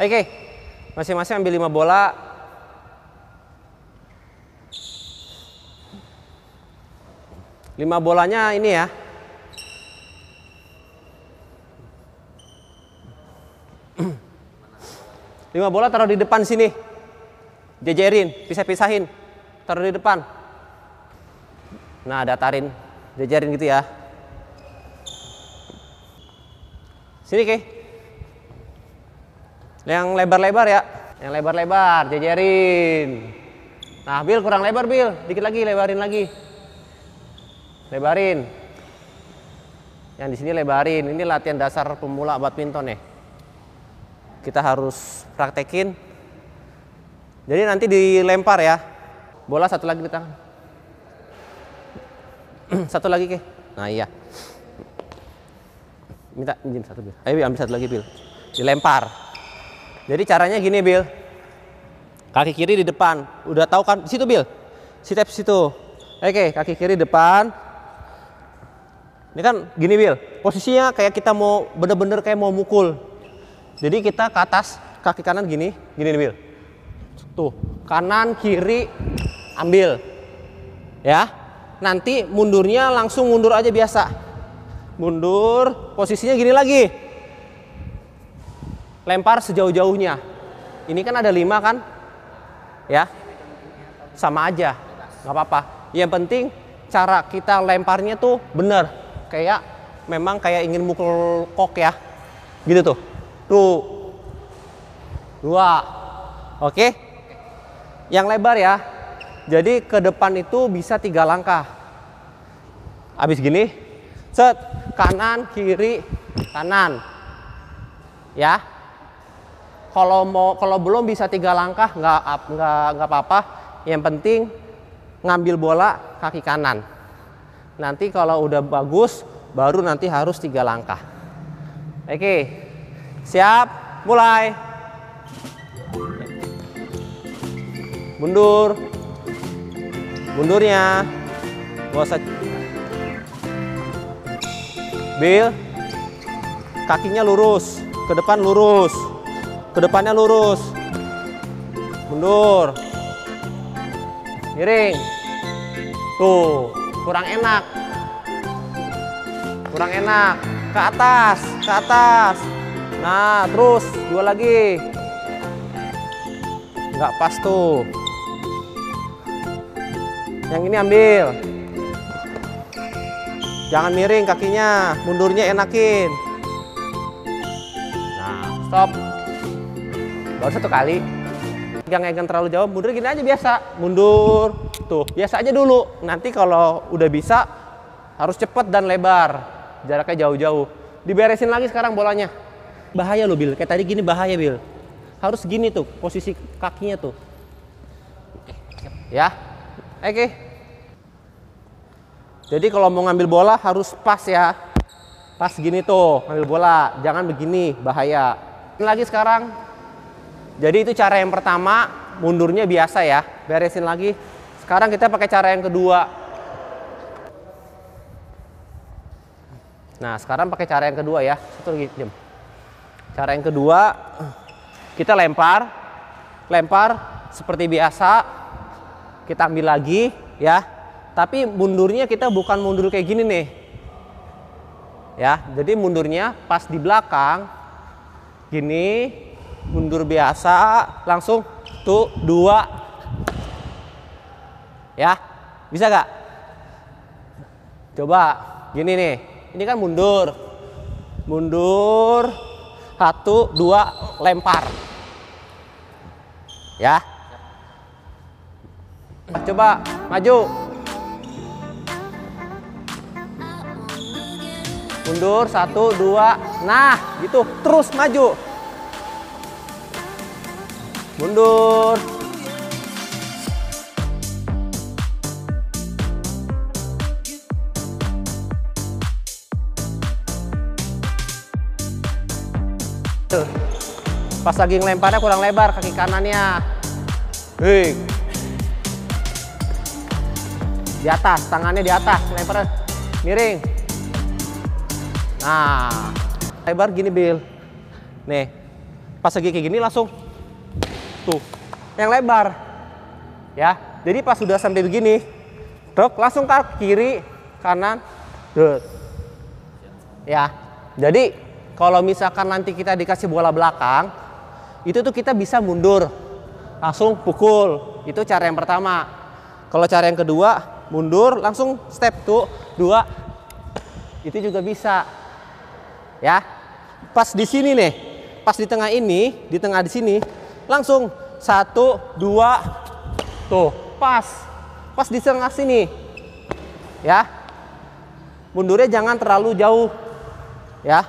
Oke, masing-masing ambil 5 bola. Lima bolanya ini ya. Lima bola taruh di depan sini. Jejerin, pisah-pisahin. Taruh di depan. Nah, datarin. Jejerin gitu ya. Sini, Ki. Yang lebar-lebar ya. Yang lebar-lebar, jejerin. Nah, Bil kurang lebar, Bil. Dikit lagi, lebarin lagi. Lebarin. Yang di sini lebarin. Ini latihan dasar pemula badminton ya. Kita harus praktekin. Jadi nanti dilempar ya. Bola satu lagi di tangan. satu lagi ke. Nah iya. Minta izin satu bil. Ayo Bil, ambil satu lagi bil. Dilempar. Jadi caranya gini bil. Kaki kiri di depan. Udah tahu kan? Situ bil. Step situ. Oke, kaki kiri depan. Ini kan gini bil. Posisinya kayak kita mau bener-bener kayak mau mukul. Jadi kita ke atas, kaki kanan gini, gini nih bil. Tuh, kanan kiri ambil. Ya. Nanti mundurnya langsung mundur aja biasa. Mundur, posisinya gini lagi. Lempar sejauh-jauhnya. Ini kan ada lima kan? Ya. Sama aja. nggak apa-apa. Yang penting cara kita lemparnya tuh bener. Kayak memang kayak ingin mukul kok ya. Gitu tuh. Tuh. Dua. Oke. Yang lebar ya. Jadi ke depan itu bisa tiga langkah. Habis gini, set kanan kiri kanan. Ya. Kalau mau kalau belum bisa tiga langkah nggak nggak nggak apa-apa. Yang penting ngambil bola kaki kanan. Nanti kalau udah bagus baru nanti harus tiga langkah. Oke. Siap, mulai. Mundur. Mundurnya. Gak usah. Bil. Kakinya lurus. Ke depan lurus. Ke depannya lurus. Mundur. Miring. Tuh, kurang enak. Kurang enak. Ke atas, ke atas. Nah, terus dua lagi. Nggak pas tuh. Yang ini ambil. Jangan miring kakinya, mundurnya enakin. Nah, stop. Baru satu kali. Pegang-pegang terlalu jauh, mundur gini aja biasa. Mundur. Tuh, biasa aja dulu. Nanti kalau udah bisa, harus cepat dan lebar. Jaraknya jauh-jauh. Diberesin lagi sekarang bolanya. Bahaya loh, Bil. Kayak tadi gini bahaya, Bil. Harus gini tuh, posisi kakinya tuh. Ya. Oke. Jadi kalau mau ngambil bola harus pas ya. Pas gini tuh, ngambil bola. Jangan begini, bahaya. Ini lagi sekarang. Jadi itu cara yang pertama, mundurnya biasa ya. Beresin lagi. Sekarang kita pakai cara yang kedua. Nah, sekarang pakai cara yang kedua ya. Satu lagi, jam. Cara yang kedua, kita lempar. Lempar seperti biasa. Kita ambil lagi ya. Tapi mundurnya kita bukan mundur kayak gini nih. Ya, jadi mundurnya pas di belakang gini, mundur biasa, langsung tuh dua. Ya, bisa gak? Coba gini nih, ini kan mundur, mundur, satu, dua, lempar. Ya, coba maju. mundur satu dua nah gitu terus maju mundur. Pas lagi ngelemparnya kurang lebar kaki kanannya. Hei. Di atas tangannya di atas lemparnya miring. Nah, lebar gini Bil. Nih, Pas lagi kayak gini langsung tuh yang lebar. Ya. Jadi pas sudah sampai begini, truk langsung ke kiri, kanan, dut. Ya. Jadi kalau misalkan nanti kita dikasih bola belakang, itu tuh kita bisa mundur. Langsung pukul. Itu cara yang pertama. Kalau cara yang kedua, mundur langsung step tuh, dua. Itu juga bisa. Ya. Pas di sini nih, pas di tengah ini, di tengah di sini, langsung satu, dua, tuh, pas, pas di tengah sini, ya, mundurnya jangan terlalu jauh, ya.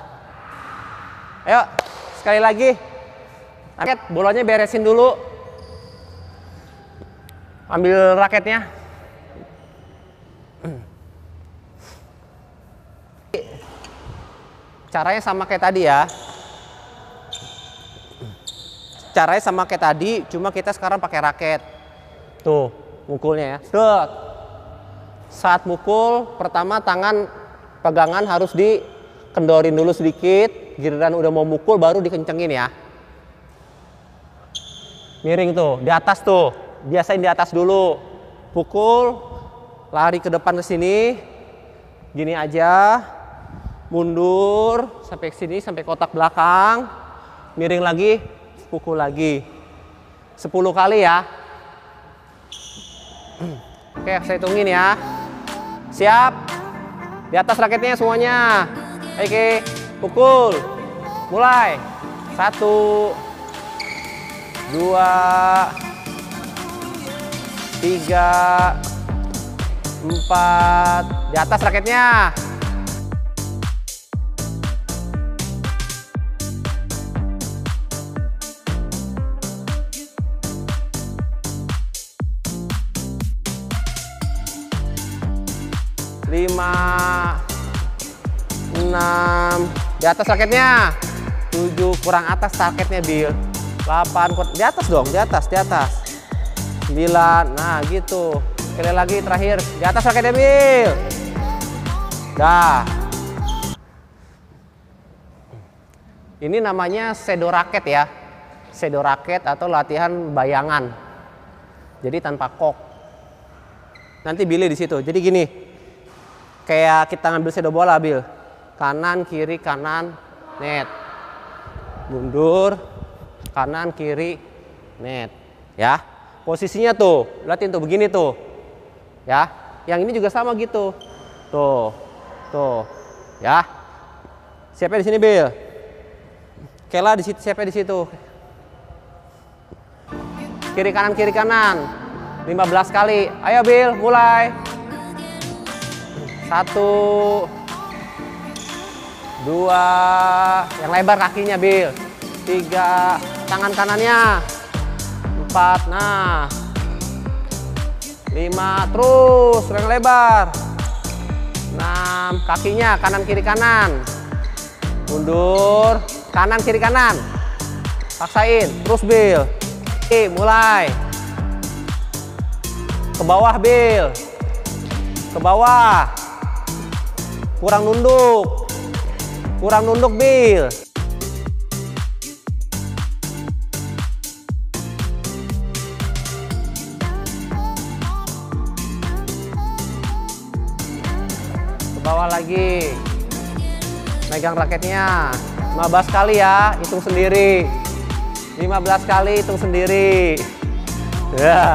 Ayo, sekali lagi, raket bolanya beresin dulu, ambil raketnya. Caranya sama kayak tadi ya. Caranya sama kayak tadi, cuma kita sekarang pakai raket. Tuh, mukulnya ya. Set. Saat mukul, pertama tangan pegangan harus dikendorin dulu sedikit. Giliran udah mau mukul baru dikencengin ya. Miring tuh, di atas tuh. Biasain di atas dulu. Pukul, lari ke depan ke sini. Gini aja. Mundur sampai ke sini sampai kotak belakang. Miring lagi, pukul lagi. 10 kali ya. Oke, saya hitungin ya. Siap? Di atas raketnya semuanya. Oke, pukul. Mulai. Satu, dua, tiga, empat. Di atas raketnya. Lima, enam, di atas raketnya, tujuh kurang atas raketnya Bill, delapan di atas dong, di atas, di atas, sembilan, nah gitu, sekali lagi terakhir, di atas raketnya Bill, dah. Ini namanya sedo raket ya, sedo raket atau latihan bayangan, jadi tanpa kok. Nanti Billy di situ. Jadi gini, kayak kita ngambil sedo bola bil. Kanan kiri kanan net. Mundur. Kanan kiri net. Ya. Posisinya tuh lihatin tuh begini tuh. Ya. Yang ini juga sama gitu. Tuh. Tuh. Ya. Siapa di sini bil? Kela di situ siapa di situ? Kiri kanan kiri kanan. 15 kali. Ayo bil mulai satu, dua, yang lebar kakinya, Bill. Tiga, tangan kanannya. Empat, nah. Lima, terus, yang lebar. Enam, kakinya kanan kiri kanan. Mundur, kanan kiri kanan. Paksain, terus Bill. Oke, mulai. Ke bawah, Bill. Ke bawah kurang nunduk. Kurang nunduk Bill ke bawah lagi. Megang raketnya. 15 kali ya hitung sendiri. 15 kali hitung sendiri. Ya